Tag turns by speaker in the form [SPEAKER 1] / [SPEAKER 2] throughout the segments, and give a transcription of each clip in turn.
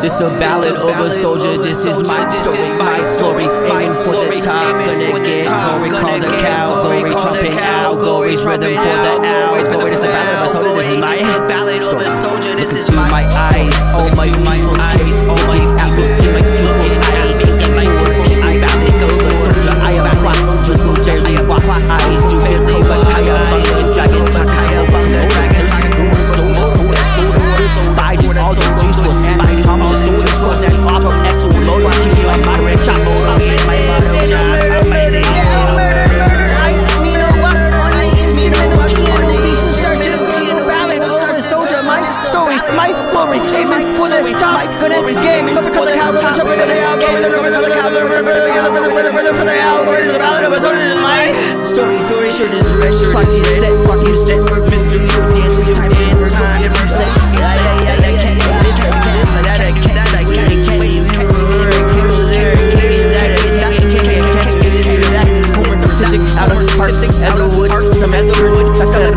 [SPEAKER 1] This is a ballad of a soldier. This is my story, my glory. Aiming for the top, gonna get glory. Call the Calgary, trumping allegories, rhythm for the hours. Wait, it's a ballad of a soldier. This is my
[SPEAKER 2] ballad of a soldier. This is
[SPEAKER 1] my eyes, oh my my eyes, oh my to the hell, the rhythm for the hell, word is the ballad of a soldier, my story, story, sure this pressure, clock you set, clock you set, work, Mr. You dance, it's time, time, it's time, wait, you out of parts, as a wood, some as a wood, that's got a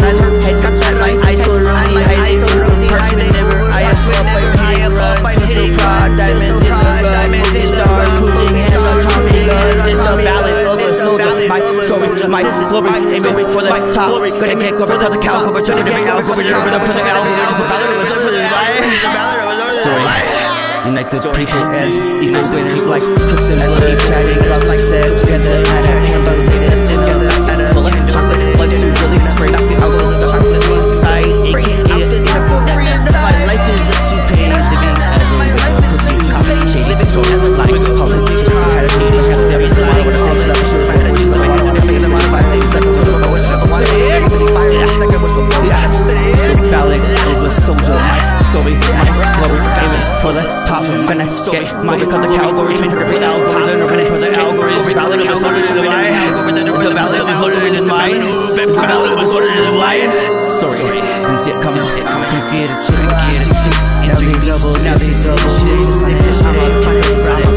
[SPEAKER 1] story, my glory, aiming for the top, gonna get over to the cow, over to the out, over to the out, over to the ballad of a soldier, my story. Unite the people as equal winners like Trips and Bloody chatting about success. Together at a hamburger together at a chocolate blood to really afraid glory aiming for the top gonna get my become the train her with algorithm for the algorithm of a soldier to the line it's a of a soldier is mine a of a soldier is mine story. Didn't see it coming. See it coming. Get it. Shit get it. Shit now they double now they double shit. I'm a fucking brown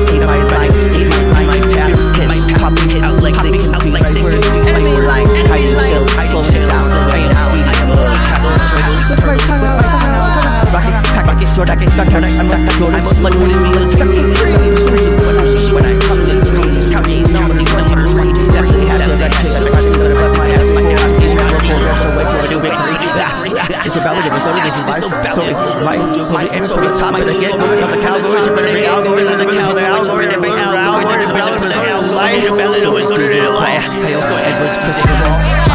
[SPEAKER 1] pack, rocket, Jordan, got Jordan, I'm not got Jordan, I'm one in me, let's free. Sushi, when I sushi, when I come in, comes, counting, normally one, two, three. Definitely has to, that's it, I got to go to my ass, my ass, is my report, so wait till I do victory. It's a ballad of a soldier, this is my story, my, my, aim for the top, but again, going up the Calgary, to bring the Algorithms, the Calgary, Algorithms, the Algorithms, the Algorithms, the Algorithms, the ballad of a soldier, Hail, so Edwards, Christopher Ball, Posse, Hail,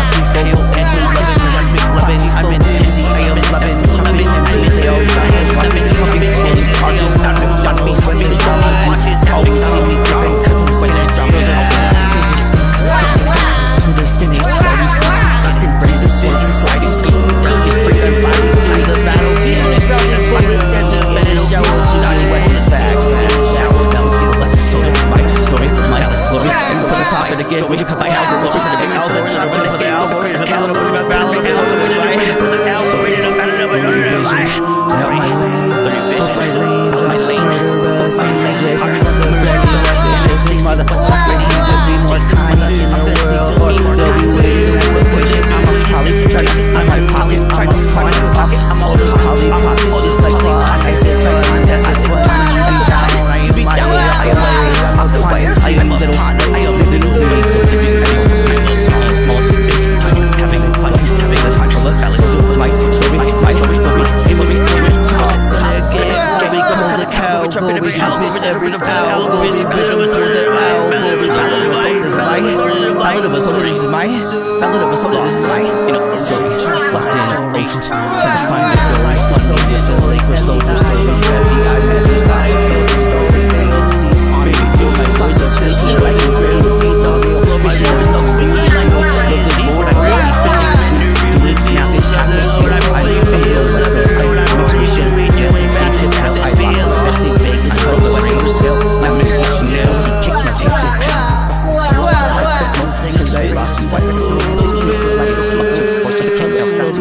[SPEAKER 1] for the top of the game, when you come by Algo, we'll take the cow, go we jump in every power, go we build for the owl, go we ballad of a soldier is my, ballad of a soldier is my, ballad of a soldier is my, you know, story, lost in ocean, trying to find the life, lost in the lake where soldiers stay, heavy, I had to stop, story, see, baby, feel my voice, that's crazy,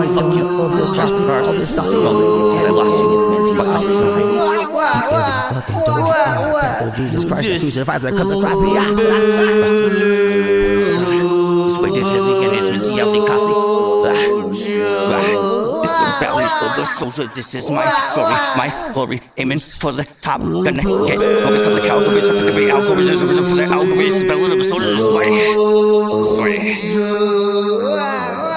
[SPEAKER 1] my fuck you. This trash person is not smoking. I lost. It's meant to be outside. Oh, Jesus Christ, the crucifies that cut the me out. Sweet is heavy and it's missing out the cassie. The belly of the soldier. This is my story, my glory. Aiming for the top. Gonna get over because the cow could be chopped. Algorithm. For the algorithm. Spell of the soldier. This is my story.